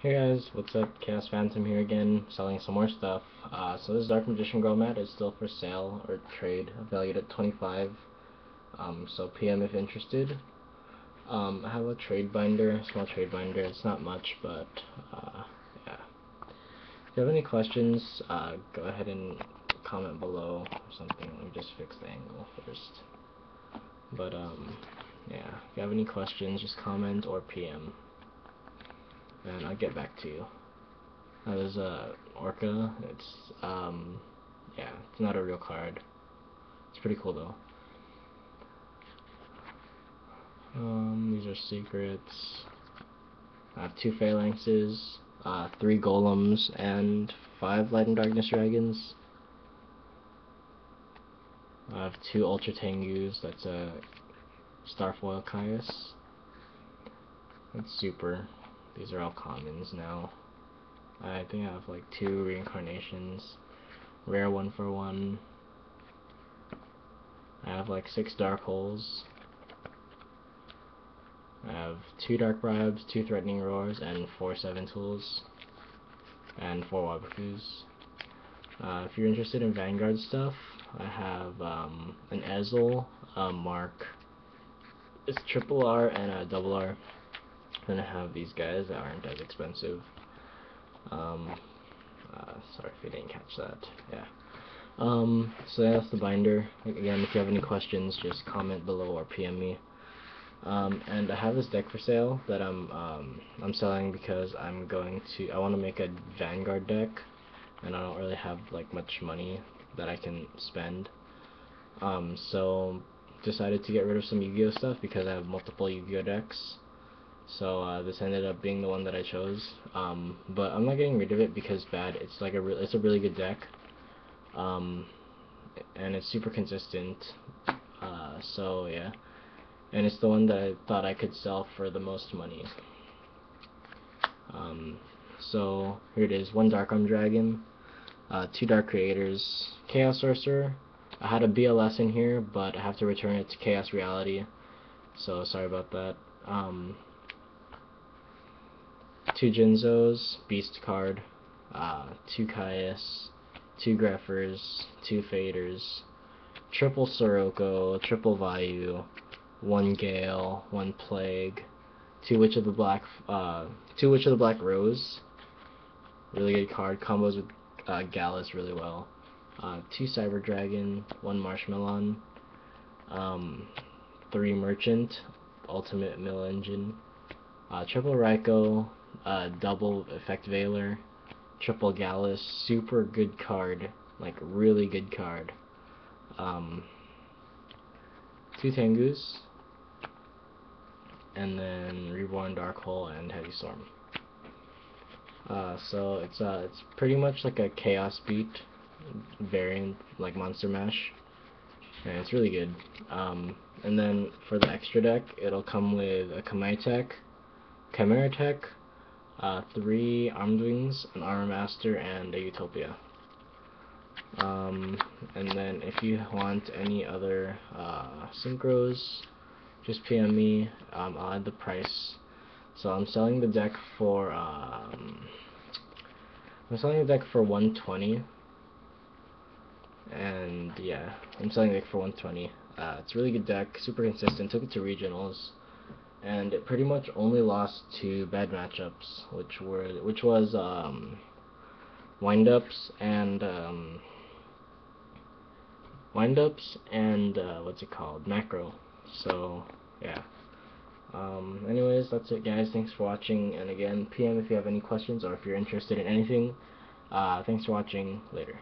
Hey guys, what's up? Chaos Phantom here again, selling some more stuff. Uh, so this Dark Magician Girl mat is still for sale or trade, valued at 25. Um, so PM if interested. Um, I have a trade binder, small trade binder. It's not much, but uh, yeah. If you have any questions, uh, go ahead and comment below or something. Let me just fix the angle first. But um, yeah, if you have any questions, just comment or PM and I'll get back to you. That was uh, Orica. It's um, yeah, it's not a real card. It's pretty cool though. Um, these are secrets. I have two phalanxes, uh, three golems, and five light and darkness dragons. I have two ultra tengus. That's a starfoil Caius. That's super. These are all commons now. I think I have like two reincarnations. Rare one for one. I have like six dark holes. I have two dark bribes, two threatening roars, and four seven tools. And four wabokus. Uh, if you're interested in Vanguard stuff, I have um, an Ezel, a Mark. It's triple R and a double R. Then I have these guys that aren't as expensive. Um, uh, sorry if you didn't catch that. Yeah. Um, so that's the binder. Again, if you have any questions, just comment below or PM me. Um, and I have this deck for sale that I'm um, I'm selling because I'm going to I want to make a Vanguard deck, and I don't really have like much money that I can spend. Um, so decided to get rid of some Yu-Gi-Oh stuff because I have multiple Yu-Gi-Oh decks. So uh, this ended up being the one that I chose. Um, but I'm not getting rid of it because bad. It's like a it's a really good deck. Um, and it's super consistent. Uh, so yeah, and it's the one that I thought I could sell for the most money. Um, so here it is: one Dark Armed Dragon, uh, two Dark Creators, Chaos Sorcerer. I had a BLS in here, but I have to return it to Chaos Reality. So sorry about that. Um, two Jinzos, Beast card, uh, two Caius, two Grephers, two Faders, triple Sirocco, triple Vayu, one Gale, one Plague, two Witch of the Black, uh, two Witch of the Black Rose, really good card, combos with uh, Gallis really well, uh, two Cyber Dragon, one Marshmallow, um, three Merchant, Ultimate Mill Engine, uh, triple Raikou, uh, double effect Veiler, triple Gallis, super good card, like really good card. Um, two Tengus, and then Reborn Dark Hole and Heavy Storm. Uh, so it's uh, it's pretty much like a Chaos Beat variant, like Monster Mash, and it's really good. Um, and then for the extra deck, it'll come with a Kamaitech, Chimera Tech, uh, three Armed Wings, an Armor Master, and a Utopia. Um, and then if you want any other uh, synchros, just PM me. Um, I'll add the price. So I'm selling the deck for um, I'm selling the deck for 120. And yeah, I'm selling the deck for 120. Uh, it's a really good deck, super consistent. Took it to regionals and it pretty much only lost to bad matchups, which were which was um, windups and um, windups and uh, what's it called macro. So yeah. Um, anyways, that's it, guys. Thanks for watching, and again, PM if you have any questions or if you're interested in anything. Uh, thanks for watching. Later.